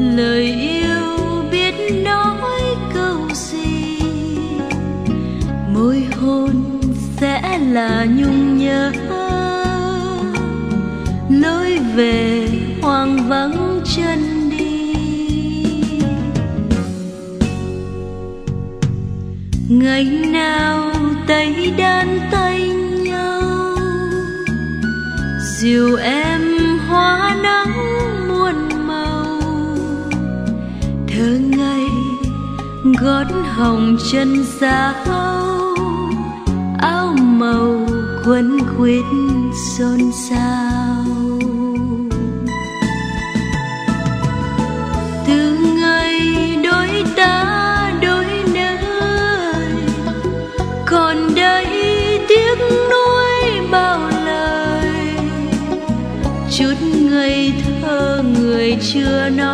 lời yêu biết nói câu gì. Môi hôn sẽ là nhung nhớ. Lối về hoang vắng chân đi. Ngày nào tay đan tay nhau, dìu em gót hồng chân sao áo màu quấn quýt xôn xao. Từ ngày đôi ta, đôi nơi còn đây tiếc nuối bao lời. Chút ngây thơ người chưa nói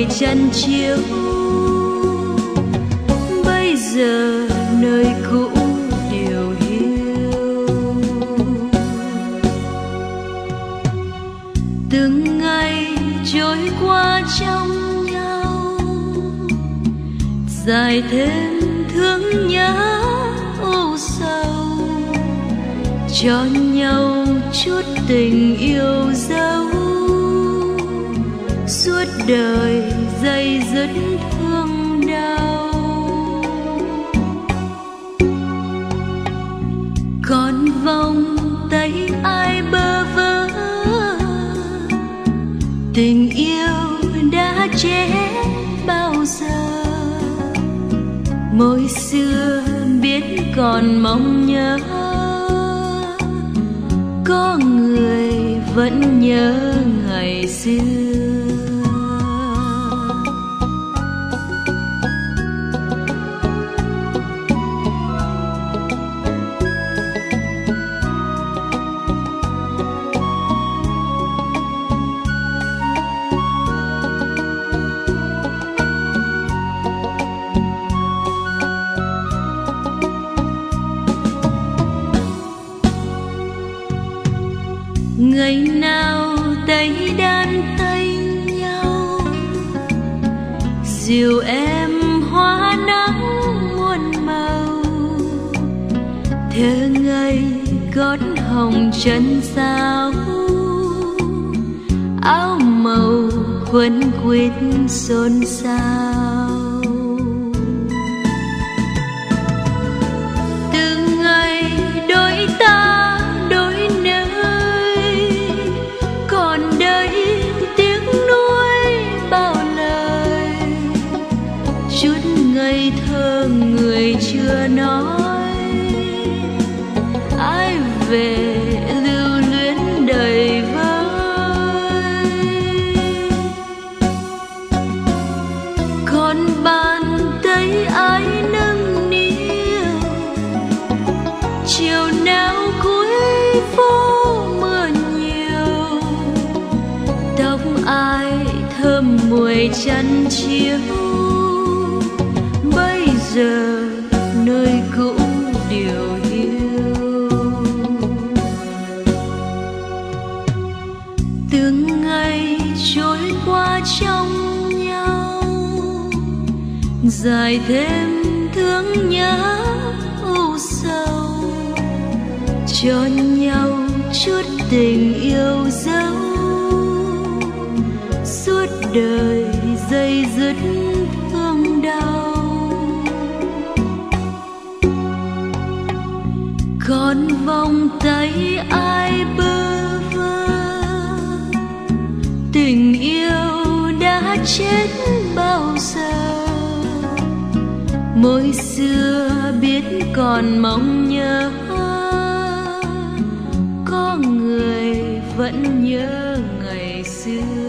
thơm mùi chân chiếu bây giờ nơi cũ điều hiu. Từng ngày trôi qua trong nhau, dài thêm thương nhớ u sầu. Cho nhau chút tình yêu dấu suốt đời dây dứt thương đau. Còn vòng tay ai bơ vơ, tình yêu đã chết bao giờ. Môi xưa biết còn mong nhớ, có người vẫn nhớ ngày xưa. Ngày nào tay đan tay nhau? Dìu em hoa nắng muôn màu. Thơ ngây gót hồng chân sao? Áo màu quấn quýt xôn xao. Chưa nói. Ai về lưu luyến đầy vơi. Còn bàn tay ai nâng niu? Chiều nào cuối phố mưa nhiều? Tóc ai thơm mùi chăn chiếu? Bây giờ từng ngày trôi qua trong nhau. Dài thêm thương nhớ u sầu, cho nhau chút tình yêu dấu. Suốt đời dây dứt thương đau. Còn vòng tay ai bơ tình yêu đã chết bao giờ? Môi xưa biết còn mong nhớ, có người vẫn nhớ ngày xưa.